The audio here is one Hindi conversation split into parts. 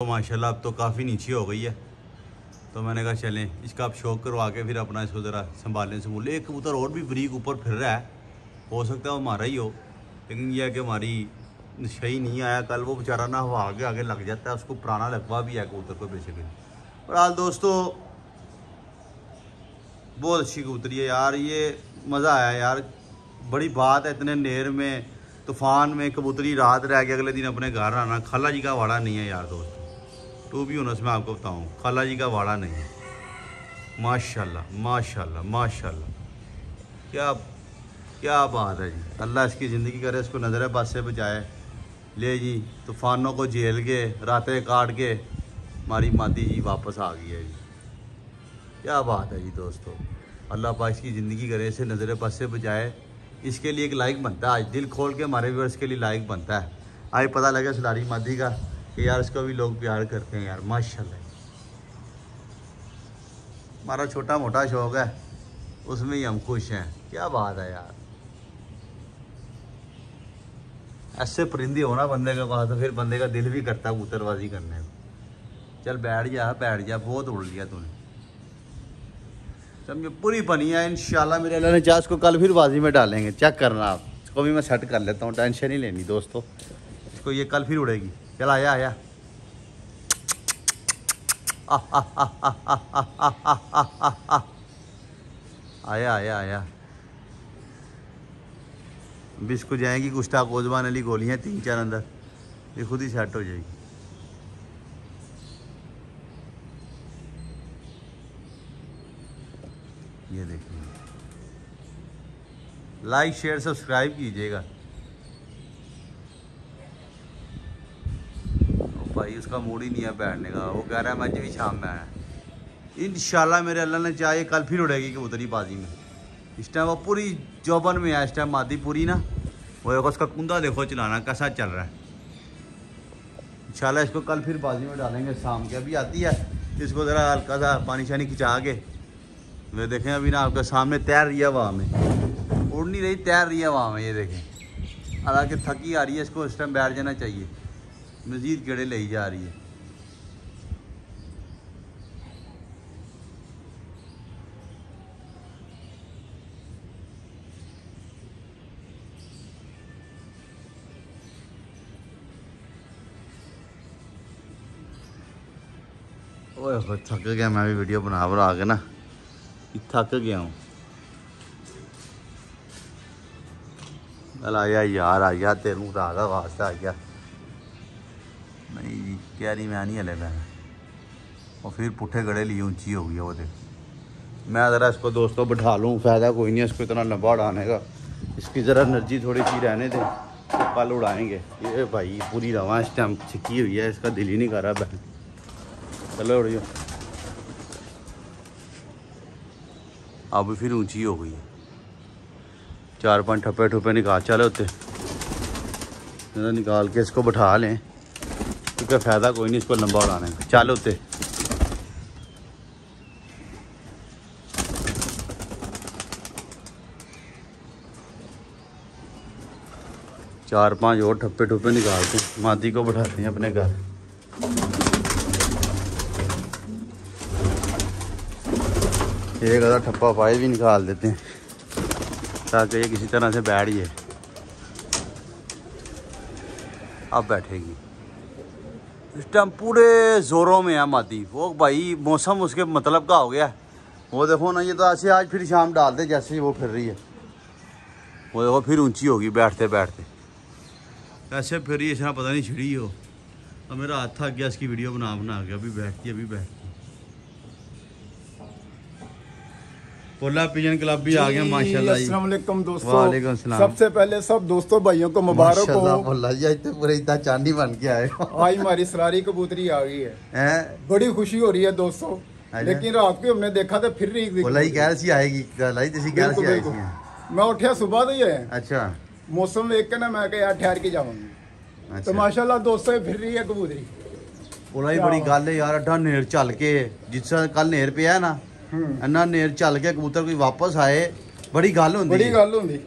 तो माशाल्लाह, अब तो काफ़ी नीचे हो गई है। तो मैंने कहा, चलें, इसका आप शौक करवा के फिर अपना इसको ज़रा संभालने से बोले। एक कबूतर और भी बरीक ऊपर फिर रहा है। हो सकता है वो हमारा ही हो, लेकिन यह कि हमारी सही नहीं आया। कल वो बेचारा ना हवा आगे आगे लग जाता है, उसको पुराना लगवा भी है कबूतर को बेसिकली और हाल दोस्तों, बहुत अच्छी कबूतरी है यार, ये मज़ा आया यार। बड़ी बात है, इतने नेर में, तूफ़ान में कबूतरी रात रह के अगले दिन अपने घर आना। खाला जी का वाड़ा नहीं है यार दोस्त। टू भी होना मैं आपको बताऊँ, खाला जी का वाड़ा नहीं माशाल्लाह माशाल्लाह माशाल्लाह। क्या क्या बात है जी। अल्लाह इसकी ज़िंदगी करे, इसको नज़र बस से बचाए। ले जी, तूफ़ानों को झेल के, रातें काट के हमारी मादी जी वापस आ गई है जी। क्या बात है जी दोस्तों। अल्लाह पाक इसकी ज़िंदगी करे, इसे नज़र बस से बचाए। इसके लिए एक लाइक बनता है। आज दिल खोल के हमारे व्यूअर्स के लिए लाइक बनता है। आज पता लगा सलारी मादी का कि यार इसको भी लोग प्यार करते हैं यार, माशाल्लाह। हमारा छोटा मोटा शौक है, उसमें ही हम खुश हैं। क्या बात है यार। ऐसे परिंदे हो ना बंदे के पास तो फिर बंदे का दिल भी करता कबूतरबाजी करने को चल बैठ जा बैठ जा, बहुत उड़ लिया तूने। समझो, पूरी बनी है, इंशाल्लाह मेरे अल्लाह ने चाह उसको कल फिर बाजी में डालेंगे। चेक करना आप, इसको भी मैं सेट कर लेता हूँ, टेंशन नहीं लेनी दोस्तों। इसको ये कल फिर उड़ेगी। चल आया आया आया आया आया इसको जाएँगी गुस्टा कोजबान वाली गोलियाँ, तीन, चार अंदर। ये खुद ही सेट हो जाएगी। ये देखिए। लाइक शेयर सब्सक्राइब कीजिएगा। भाई उसका मूड ही नहीं है बैठने का। वो कह रहा है, मैं भी शाम में आया। इन मेरे अल्लाह ने चाहे, कल फिर उड़ेगी कबूतरी बाजी में। इस टाइम वो पूरी जौबन में है, इस टाइम मादी पूरी ना। वो उसका कुंदा देखो चलाना, कैसा चल रहा है। इंशाल्लाह इसको कल फिर बाजी में डालेंगे शाम के। अभी आती है, इसको ज़रा हल्का सा पानी शानी खिंचा के। वे देखें, अभी ना आपके सामने तैर रही है वहाँ में। उड़ नहीं रही, तैर रही है वहाँ में, ये देखें। हालाँकि थकी आ रही है, इसको इस टाइम बैठ जाना चाहिए। मज़ीद गेड़े ले जा रही है। थक गया, मैं भी वीडियो बना बना के ना थक गया हूँ। चल आया यार, आ गया तेरू रात वास्ते आ गया क्यारी मैं नहीं हले मैं और फिर पुट्ठे गड़े लिए ऊँची हो गई वो देख। मैं ज़रा इसको दोस्तों बैठा लूँ, फ़ायदा कोई नहीं इसको इतना लंबा उड़ाने का। इसकी ज़रा एनर्जी थोड़ी सी रहने दें तो कल उड़ाएँगे। ये भाई पूरी रवा इस टाइम छिकी हुई है, इसका दिल ही नहीं कर रहा बहन। चलो उड़ियो। अब फिर ऊँची हो गई है। चार पाँच ठप्पे ठुप्पे निकाल, चले होते निकाल के इसको बैठा लें। क्योंकि फ़ायदा कोई नहीं इसको लंबा उड़ाने का चल होते चार पाँच और ठप्पे ठुप्पे निकालते हैं। मादी को बैठाते हैं अपने घर। एक अदा ठप्पा पाए भी निकाल देते हैं, ताकि ये किसी तरह से बैठ जाए। अब बैठेगी। इस टाइम पूरे ज़ोरों में है मादी। वो भाई, मौसम उसके मतलब का हो गया। वो देखो ना, ये तो ऐसे आज फिर शाम डाल दे, जैसे वो फिर रही है। वो देखो, फिर ऊँची होगी बैठते बैठते। ऐसे फिर रही है पता नहीं छिड़ी हो। अब मेरा हाथ थक गया, इसकी वीडियो बना बना के अभी बैठती अभी बैठती पोला पिजन क्लब भी आ गया माशाल्लाह वालेकुम दोस्तों। वालेकुम सलाम सबसे पहले सब दोस्तों भाइयों को मुबारक हो। तो पूरे इतना चांदी बन के आए आज हमारी सरारी कबूतरी आ गई है। हैं? बड़ी खुशी हो रही है दोस्तों। लेकिन रात को हमने देखा तो फिर रही आएगी जैसी आएगी। मैं उठा सुबह तो है अच्छा। मौसम देख के ना मैं कहा यार ठहर के जाऊँगी। तो अच्छा। माशाल्लाह दोस्तों फिर रही है कबूतरी। बड़ी गल है यार अड्डा नेर चल के जिस कल नेर पे है ना ਇੰਨਾ ਨੇਰ ਚੱਲ ਕੇ ਕਬੂਤਰ ਕੋਈ ਵਾਪਸ ਆਏ बड़ी गल होंगी बड़ी गल होंगी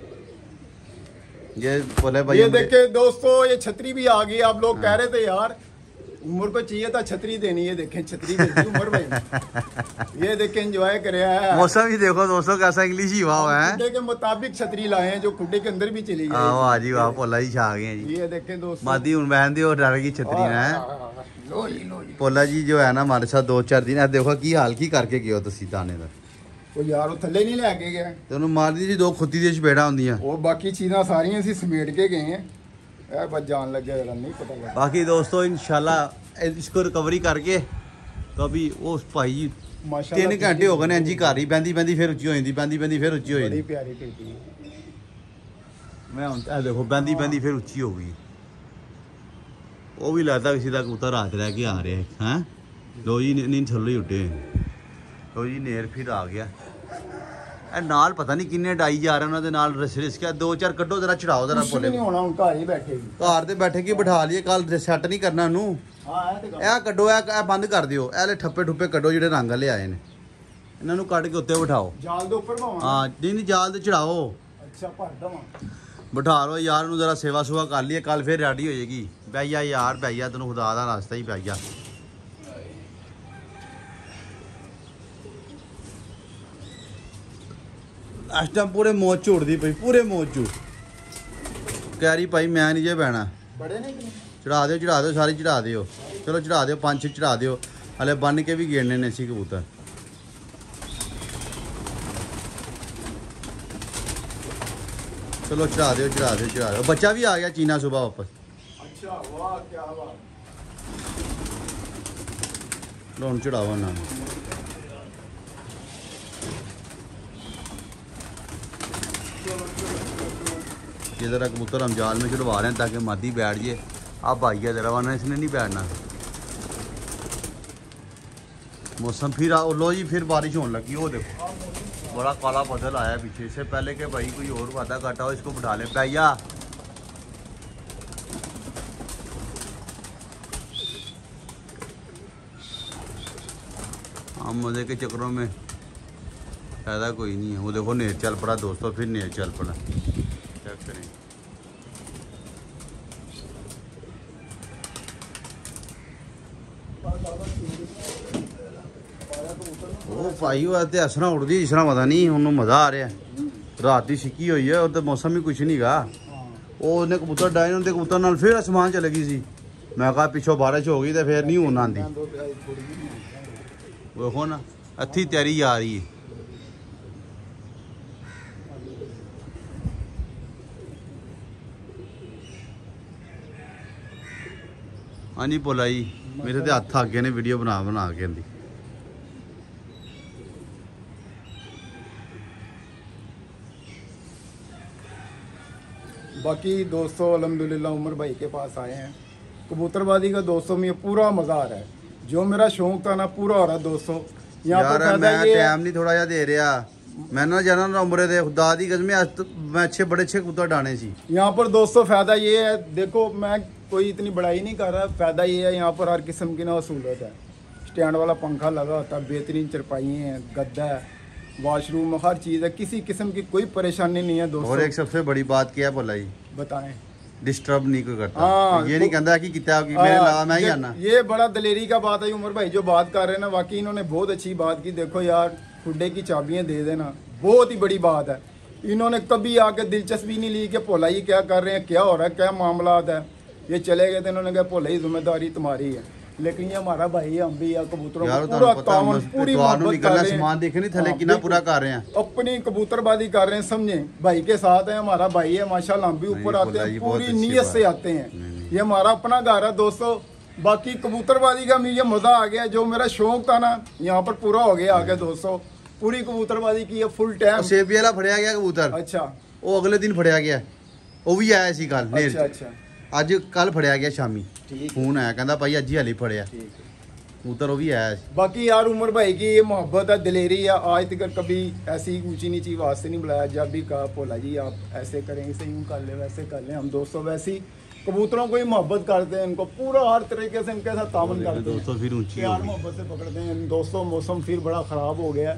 ये बोले भाई ये देखे दोस्तों ये छतरी भी आ गई आप लोग कह रहे थे यार उम्र को चाहिए था छतरी देनी है देखें छतरी देती उम्र भाई ये देखें एंजॉय करे है मौसम ही देखो दोस्तों कैसा इंग्लिश ही हुआ हुआ है खुड्डे के मुताबिक छतरी लाए हैं जो खुड्डे के अंदर भी चली गई ਆਹੋ ਆ ਜੀ ਵਾਹ ਭੋਲਾ ਜੀ ਛਾ ਗਏ ਜੀ ये देखें दोस्तों मादी ਹੁਣ बहन दी और डर गई छतरी ना है लो जी लो जी पोला जी जो है ना हमारे साथ दो चार दिन देखो की ਤੁਸੀਂ ਦਾਣੇ ਦਾ? ਉਹ ਯਾਰ ਉਹ ਥੱਲੇ ਨਹੀਂ ਲੈ ਕੇ ਗਿਆ। ਤੈਨੂੰ ਮਾਰਦੀ ਜੀ ਦੋ ਖੁੱਤੀ ਦੇ ਚਪੇੜਾ ਹੁੰਦੀਆਂ। ਉਹ ਬਾਕੀ ਚੀਜ਼ਾਂ ਸਾਰੀਆਂ ਅਸੀਂ ਸਮੇਟ ਕੇ ਗਏ ਆ ਇਹ ਬਸ ਲੱਗਿਆ ਜਰਾ ਨਹੀਂ ਪਤਾ ਲੱਗਾ बाकी दोस्तों इंशाल्लाह इसको रिकवरी करके तो अभी वो भाई ਮਾਸ਼ਾਅੱਲਾ 3 ਘੰਟੇ ਹੋ ਗਏ ਨੇ ਜੀ ਘਰ ਹੀ ਬੈਂਦੀ ਬੈਂਦੀ ਫਿਰ ਉੱਚੀ ਹੋ ਜਾਂਦੀ ਬੈਂਦੀ ਬੈਂਦੀ ਫਿਰ ਉੱਚੀ ਹੋ ਬੜੀ ਪਿਆਰੀ ਟੇਟੀ ਮੈਂ ਹੁਣ ਇਹ ਦੇਖੋ ਬੈਂਦੀ ਬੈਂਦੀ ਫਿਰ ਉੱਚੀ ਹੋ ਗਈ। ਉਹ ਵੀ ਲੱਗਦਾ ਕਿਸੇ ਦਾ ਕਬੂਤਰ ਰਾਤ ਰਹਿ ਕੇ ਆ ਰਿਹਾ ਹੈ ਹੈਂ? ਲੋ ਜੀ ਨੀ- ਨੀਂਦ ਥੱਲੇ ਉੱਡੇ। ਲੋ ਜੀ ਨੇਰ ਫਿਰ ਆ ਗਿਆ। ਇਹ ਨਾਲ ਪਤਾ ਨਹੀਂ ਕਿੰਨੇ ਡਾਈ ਜਾ ਰਹੇ ਉਹਨਾਂ ਦੇ ਨਾਲ ਰਿਸ ਰਿਸ ਕੇ ਦੋ ਚਾਰ ਕੱਢੋ ਜਰਾ ਚੜਾਓ ਜਰਾ ਭੋਲੇ ਨਹੀਂ ਹੋਣਾ ਹੁਣ ਘਰ ਹੀ ਬੈਠੇਗੀ ਘਰ ਤੇ ਬੈਠੇ ਕੀ ਬਿਠਾ ਲਈਏ ਕੱਲ ਸੈੱਟ ਨਹੀਂ ਕਰਨਾ ਉਹਨੂੰ। ਹਾਂ ਇਹ ਤੇ ਇਹ ਕੱਢੋ ਇਹ ਇਹ ਬੰਦ ਕਰ ਦਿਓ। ਇਹ ਲੈ ਠੱਪੇ ਠੁੱਪੇ ਕੱਢੋ ਜਿਹੜੇ ਰੰਗ ਵਾਲੇ ਆਏ ਨੇ। ਇਹਨਾਂ ਨੂੰ ਕੱਢ ਕੇ ਉੱਤੇ ਬਿਠਾਓ। ਜਾਲ ਦੇ ਉੱਪਰ ਭਾਵਾਂ ਹਾਂ ਨਹੀਂ ਨਹੀਂ ਜਾਲ ਤੇ ਚੜਾਓ। ਅੱਛਾ ਭਰ ਦਵਾਂ। ਬਿਠਾ ਲਓ ਯਾਰ ਨੂੰ ਜਰਾ ਸੇਵਾ ਸੁਵਾ ਕਰ ਲਈਏ ਕੱਲ ਫੇਰ ਰੈਡੀ ਹੋ ਜਾਏਗੀ। ਬਈਆ ਯਾਰ ਬਈਆ ਤੈਨੂੰ ਖੁਦਾ ਦਾ ਰਸਤਾ ਹੀ ਬਈਆ ਇਸ ਟਾਈਮ ਪੂਰੇ ਮੌਜ ਝੋੜਦੀ ਪਈ ਪੂਰੇ ਮੌਜ ਝੂੜ ਕਹਿ ਰਹੀ ਭਾਈ ਮੈਂ ਨਹੀਂ ਜੇ ਬਹਿਣਾ। ਬੜੇ ਨੇ? ਚੜਾ ਦਿਓ ਚੜਾ ਦਿਓ ਸਾਰੀ ਚੜਾ ਦਿਓ। ਚਲੋ ਚੜਾ ਦਿਓ ਪੰਜ ਛੇ ਚੜਾ ਦਿਓ। ਹਲੇ ਬੰਨ ਕੇ ਵੀ ਗੇੜਨੇ ਨੇ ਸੀ ਕਬੂਤਰ। चलो चढ़ा दे चढ़ा दे चढ़ा दो बच्चा भी आ गया चीना सुबह वापस। अच्छा वाह क्या बात। लोन चढ़ाओ ना। ये ज़रा कबूतर हम जाल में चढ़वा रहे हैं ताकि मादी बैठ जाए। आप आइए ज़रा वरना इसने नहीं बैठना। मौसम फिर आ लो जी फिर बारिश होने लगी वो देखो। बड़ा काला बदल आया पीछे इससे पहले कि भाई कोई और वादा काटा हो, इसको बिठा ले। भैया हम मज़े के चक्करों में फ़ायदा कोई नहीं है। वो देखो नेर चल पड़ा दोस्तों, फिर नेर चल पड़ा। क्या करें। ਉਹ ਭਾਈ, ਉਹ ਤੇ ਅਸਰਾ ਉੜਦੀ ਜਿਸ ਤਰ੍ਹਾਂ ਪਤਾ ਨਹੀਂ, ਉਹਨੂੰ ਮਜ਼ਾ ਆ ਰਿਹਾ। ਰਾਤ ਦੀ ਸਿੱਕੀ ਹੋਈ ਹੈ ਉਹ ਤੇ ਮੌਸਮ ਵੀ ਕੁਛ ਨਹੀਂਗਾ ਹਾਂ ਉਹ ਉਹਨੇ ਕਬੂਤਰ ਡਾਇਨ ਉਹਦੇ ਕਬੂਤਰ ਨਾਲ ਫਿਰ ਅਸਮਾਨ ਚਲੇ ਗਈ ਸੀ। ਮੈਂ ਕਿਹਾ ਪਿੱਛੋਂ ਬਾਰਿਸ਼ ਹੋ ਗਈ ਤੇ ਫਿਰ ਨਹੀਂ ਹੋਣ ਆਂਦੀ। ਵੇਖੋ ਨਾ, ਅੱਥੀ ਤਿਆਰੀ ਆ ਰਹੀ ਹੈ ਹਾਂਜੀ ਬੋਲਾ ਜੀ, ਮੇਰੇ ਤੇ ਹੱਥ ਆ ਗਏ ਨੇ ਵੀਡੀਓ ਬਣਾ ਬਣਾ ਕੇ ਦੀ बाकी दोस्तों अल्हम्दुलिल्लाह उमर भाई के पास आए हैं कबूतरबाजी का दोस्तों में पूरा मज़ा आ रहा है जो मेरा शौक था ना पूरा हो रहा है दोस्तों यहाँ ਯਾਰ पर फायदा ਮੈਂ ये है ਟਾਈਮ ਨਹੀਂ ਥੋੜਾ ਜਿਹਾ ਦੇ ਰਿਹਾ ਮੈਂ ਨਾ ਜਾਣਾ ਨਾ ਉਮਰੇ ਦੇ ਖੁਦਾ ਦੀ ਕਸਮ ਅੱਜ ਤੱਕ ਮੈਂ ਅੱਛੇ ਬੜੇ ਅੱਛੇ ਕਬੂਤਰ ਡਾਣੇ ਸੀ यहाँ पर दोस्तों फ़ायदा ये है देखो मैं कोई इतनी बड़ाई नहीं कर रहा फ़ायदा ये है यहाँ पर हर किस्म की ना सहूलत है स्टैंड वाला पंखा लगा होता है बेहतरीन चरपाई हैं गद्दा है वॉशरूम हर चीज़ है किसी किस्म की कोई परेशानी नहीं है दोस्तों। और एक सबसे बड़ी बात क्या है भोला जी बताएँ। डिस्टर्ब नहीं कोई करता। हाँ, ये नहीं कहता कि कितना कि मेरे लगा मैं ही आना ये बड़ा दलेरी का बात है उमर भाई जो बात कर रहे हैं ना वाकई इन्होंने बहुत अच्छी बात की। देखो यार खुडे की चाबियाँ दे देना बहुत ही बड़ी बात है। इन्होंने कभी आके दिलचस्पी नहीं ली कि भोला ये क्या कर रहे हैं क्या हो रहा है क्या मामला है। ये चले गए थे इन्होंने कहा भोला ही ज़िम्मेदारी तुम्हारी है। लेकिन ये हमारा भाई हम भी है कबूतरों हाँ, अपनी कबूतरबाजी कर रहे हैं समझे भाई के साथ है हमारा भाई है माशाल्लाह हम भी ऊपर आते हैं पूरी नीयत से आते हैं। ये हमारा अपना घर है दोस्तों। बाकी कबूतरबाजी का मुझे मज़ा आ गया जो मेरा शौक था ना यहाँ पर पूरा हो गया आगे दोस्तों। पूरी कबूतरबाजी की है फुल टाइम सेबी वाला फड़िया गया कबूतर? अच्छा। वो अगले दिन फड़िया गया। वो भी आया इसी गल अच्छा अच्छा। ਅੱਜ ਕੱਲ ਫੜਿਆ ਗਿਆ ਸ਼ਾਮੀ ठीक है ਫੋਨ ਆਇਆ ਕਹਿੰਦਾ ਭਾਈ ਅੱਜ ਹੀ ਹਾਲੀ ਫੜਿਆ ठीक है ਕਬੂਤਰ ਉਹ ਵੀ ਆਇਆ ਸੀ बाकी यार उमर भाई की ये मोहब्बत है दिलेरी है आज तक कभी ऐसी ऊंची नीची आवाज से नहीं बुलाया जब भी कहा पोला जी आप ऐसे करें इसे यूं कर ले वैसे कर ले हम दोस्तों वैसे ही कबूतरों को ही मोहब्बत करते हैं इनको पूरा हर तरीके से इनके साथ तावन करते हैं दोस्तों फिर ऊंची हो प्यार गई मोहब्बत से पकड़ते हैं दोस्तों मौसम फिर बड़ा ख़राब हो गया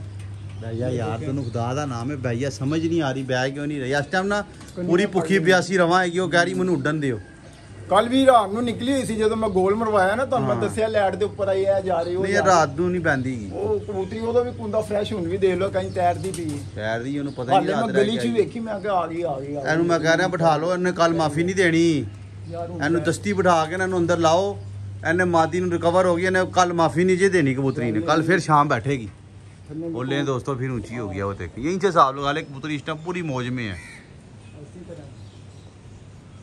ਭਈਆ ਯਾਰ ਤੈਨੂੰ ਖੁਦਾ ਦਾ ਨਾਮ ਹੈ ਭਈਆ ਸਮਝ ਨਹੀਂ ਆ ਰਹੀ ਬੈ ਕਿਉਂ ਨਹੀਂ ਰਹੀ ਇਸ ਟਾਈਮ ਨਾ ਪੂਰੀ ਭੁੱਖੀ ਪਿਆਸੀ ਰਵਾਂ ਹੈਗੀ ਉਹ ਕਹਿ ਰਹੀ ਮੈਨੂੰ ਉੱਡਣ ਦਿਓ ਕੱਲ ਵੀ ਰਾਤ ਨੂੰ ਨਿਕਲੀ ਹੋਈ ਸੀ ਜਦੋਂ ਮੈਂ ਗੋਲ ਮਰਵਾਇਆ ਨਾ ਤੁਹਾਨੂੰ ਮੈਂ ਦੱਸਿਆ ਲੈਟ ਦੇ ਉੱਪਰ ਆਈ ਆ ਜਾ ਰਹੀ ਉਹ ਨਹੀਂ ਰਾਤ ਨੂੰ ਨਹੀਂ ਪੈਂਦੀ ਉਹ ਕਬੂਤਰੀ ਉਹਦਾ ਵੀ ਕੁੰਦਾ ਫਰੈਸ਼ ਹੁਣ ਵੀ ਦੇਖ ਲਓ ਕਹੀਂ ਤੈਰਦੀ ਪਈ ਹੈ। ਉਹਨੂੰ ਪਤਾ ਹੀ ਹਾਲੇ ਨਹੀਂ ਮੈਂ ਗਲੀ 'ਚ ਵੇਖੀ ਮੈਂ ਆ ਗਈ ਆ ਗਈ ਆ ਗਈ। ਇਹਨੂੰ ਮੈਂ ਕਹਿ ਰਿਹਾ ਬਿਠਾ ਲਓ ਇਹਨੇ ਕੱਲ ਮਾਫੀ ਨਹੀਂ ਦੇਣੀ। ਇਹਨੂੰ ਦਸਤੀ ਬਿਠਾ ਕੇ ਨਾ ਇਹਨੂੰ ਅੰਦਰ ਲਾਓ। ਇਹਨੇ ਮਾਦੀ ਨੂੰ ਰਿਕਵਰ ਹੋ ਗਈ ਇਹਨੇ ਕੱਲ ਮਾਫੀ ਨਹੀਂ ਜੇ ਦੇਣੀ ਕਬੂਤਰੀ ਨੇ। ਕੱਲ ਫਿਰ ਸ਼ਾਮ ਬੈਠੇਗੀ। ਬੋਲੇ ਦੋਸਤੋ ਫਿਰ ਉੱਚੀ ਹੋ ਗਈ गया वो देख यहीं से साहब लोग हालांकि कबूतरी इस टाइम पूरी मौज में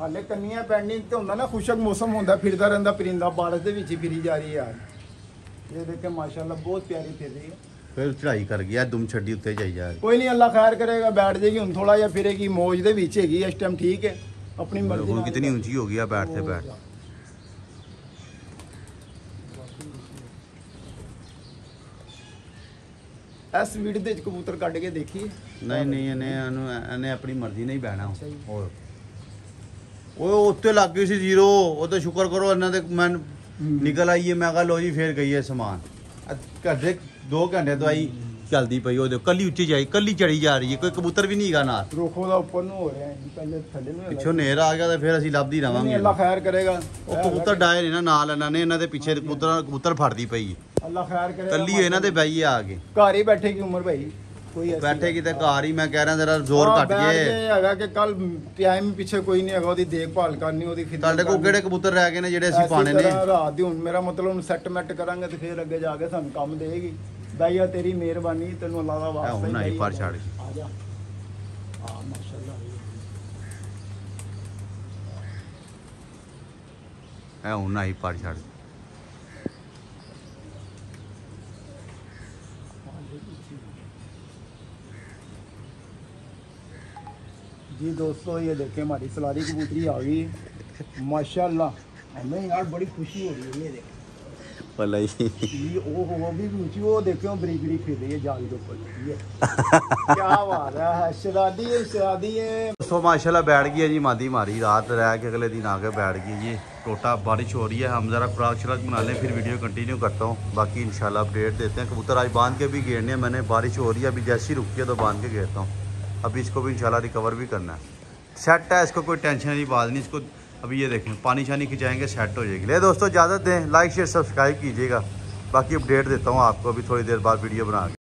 ਹਾਲੇ ਕੰਨੀਆਂ ਪੈਂਡਿੰਗ ਤੇ ਹੁੰਦਾ ਨਾ ਖੁਸ਼ਕ ਮੌਸਮ ਹੁੰਦਾ ਫਿਰਦਾ ਰਹਿੰਦਾ ਪਰਿੰਦਾ ਬਾਰਿਸ਼ ਦੇ ਵਿੱਚ ਹੀ ਫਿਰੀ ਜਾ ਰਹੀ ਯਾਰ ਇਹ ਦੇਖ ਕੇ ਮਾਸ਼ਾਅੱਲਾ ਬਹੁਤ ਪਿਆਰੀ ਫਿਰ ਰਹੀ ਹੈ ਫਿਰ ਚੜਾਈ ਕਰ ਗਿਆ ਦੁਮ ਛੱਡੀ ਉੱਤੇ ਜਾਈ ਜਾ ਰਹੀ ਕੋਈ ਨਹੀਂ ਅੱਲਾ ਖੈਰ ਕਰੇਗਾ ਬੈਠ ਜੇਗੀ ਹੁਣ ਥੋੜਾ ਜਿਹਾ ਫਿਰੇਗੀ ਮੌਜ ਦੇ ਵਿੱਚ ਹੈਗੀ ਇਸ ਟਾਈਮ ਠੀਕ ਹੈ ਆਪਣੀ ਮਰਜ਼ੀ ਹੁਣ ਕਿਤਨੀ ਉੱਚੀ ਹੋ ਗਈ ਆ ਬੈਠ ਤੇ ਬੈਠ ਇਸ ਵੀਡੀਓ ਦੇ ਵਿੱਚ ਕਬੂਤਰ ਕੱਢ ਕੇ ਦੇਖੀਏ ਨਹੀਂ ਨਹੀਂ ਇਹਨੇ ਇਹਨੂੰ ਇਹਨੇ ਆਪਣੀ ਮਰਜ਼ੀ ਨਾਲ ਹੀ ਬਹਿਣਾ ਹੋਰ ਓਏ ਉੱਤੇ ਲੱਗ ਗਈ ਸੀ ਜ਼ੀਰੋ। ਉਹ ਤਾਂ ਸ਼ੁਕਰ ਕਰੋ ਇਹਨਾਂ ਦੇ ਮੈਂ ਨਿਕਲ ਆਈਏ ਮੈਂ ਕਿਹਾ ਲੋ ਜੀ ਫੇਰ ਗਈ ਹੈ ਸਮਾਨ। ਘੱਟੇ 2 ਘੰਟੇ ਤੋਂ ਆਈ ਚਲਦੀ ਪਈ ਉਹਦੇ ਕੱਲੀ ਉੱਚੀ ਜਾਈ ਕੱਲੀ ਚੜੀ ਜਾ ਰਹੀ ਹੈ ਕੋਈ ਕਬੂਤਰ ਵੀ ਨਹੀਂ ਹੈਗਾ ਨਾਲ। ਰੋਖੋ ਦਾ ਉੱਪਰ ਨੂੰ ਹੋ ਰਿਹਾ ਹੈ ਜੀ, ਪਹਿਲੇ ਥੱਲੇ ਨੂੰ। ਪਿੱਛੋਂ ਨੇਰ ਆ ਗਿਆ ਤਾਂ ਫਿਰ ਅਸੀਂ ਲੱਭਦੀ ਰਵਾਂਗੇ ਅੱਲਾ ਖੈਰ ਕਰੇਗਾ। ਉਹ ਕਬੂਤਰ ਡਾਏ ਨੇ ਨਾ ਨਾਲ ਇਹਨਾਂ ਨੇ ਇਹਨਾਂ ਦੇ ਪਿੱਛੇ ਕਬੂਤਰ ਕਬੂਤਰ ਫੜਦੀ ਪਈ ਅੱਲਾ ਖੈਰ ਕਰੇਗਾ ਕੱਲੀ ਇਹਨਾਂ ਦੇ ਬਈਏ ਆ ਕੇ ਘਰ ਹੀ ਬੈਠੇਗੀ ਉਮਰ ਭਾਈ? ਕੋਈ ਬੈਠੇ ਕਿਤੇ ਘਰ ਹੀ ਮੈਂ ਕਹਿ ਰਿਹਾ ਜਰਾ ਜ਼ੋਰ ਘੱਟ ਜੇ। ਹੈਗਾ ਕਿ ਕੱਲ ਟਾਈਮ ਪਿੱਛੇ ਕੋਈ ਨਹੀਂ ਹੈਗਾ ਉਹਦੀ ਦੇਖਭਾਲ ਕਰਨੀ ਉਹਦੀ ਖਿਦਮਤ ਤੁਹਾਡੇ ਕੋਲ। ਕਿਹੜੇ ਕਬੂਤਰ ਰਹਿ ਗਏ ਨੇ ਜਿਹੜੇ ਅਸੀਂ ਪਾਣੇ ਨੇ? ਰਾਤ ਦੀ ਹੁਣ ਮੇਰਾ ਮਤਲਬ ਹੁਣ ਸੈਟਮੈਂਟ ਕਰਾਂਗੇ ਤੇ ਫਿਰ ਅੱਗੇ ਜਾ ਕੇ ਸਾਨੂੰ ਕੰਮ ਦੇਗੀ ਦਾਈਆ ਤੇਰੀ ਮਿਹਰਬਾਨੀ ਤੈਨੂੰ ਅੱਲਾ ਦਾ ਵਾਸਤਾ ਹੁਣ ਹੀ ਆਈ ਚਾਹੀਦਾ। ਪਰ ਛੱਡ। ਆ ਜਾ। ਆ ਮਾਸ਼ਾਅੱਲਾ। ਐ ਹੁਣ ਆਈ ਪਰ ਛੱਡ। जी दोस्तों ये देखें हमारी सलारी कबूतरी आ गई। माशाल्लाह हमें यार बड़ी खुशी हो रही है ये देखें। ये ओ हो भी ऊँची वो देखो बरीक बरीक फिर रही है जाल के ऊपर। ये। क्या बात है शरादी है शरादी है। दोस्तों माशाल्लाह बैठ गई है जी मादी मारी रात रह के अगले दिन आके बैठ गई जी। टोटा बारिश हो रही है हम ज़रा खुराक शराक बना लें फिर वीडियो कंटिन्यू करता हूँ। बाकी इंशाल्लाह अपडेट देते हैं। कबूतर आज बाँध के भी घेरने मैंने बारिश हो रही है अभी जैसी रुकी है तो बाँध के घेरता हूँ। अभी इसको भी इंशाल्लाह रिकवर भी करना है। सेट है, इसको कोई टेंशन नहीं बात नहीं, इसको अभी ये देखें, पानी शानी खिंचाएँगे सेट हो जाएगी। ले दोस्तों, इजाज़त दें लाइक शेयर सब्सक्राइब कीजिएगा। बाकी अपडेट देता हूँ आपको, अभी थोड़ी देर बाद वीडियो बना के।